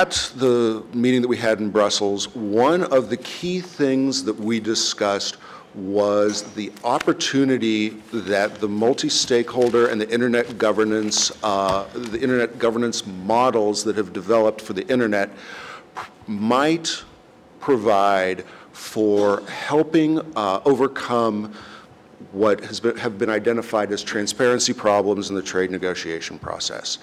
At the meeting that we had in Brussels, one of the key things that we discussed was the opportunity that the multi-stakeholder and the internet governance, uh, the internet governance models that have developed for the internet might provide for helping uh, overcome what has been, have been identified as transparency problems in the trade negotiation process.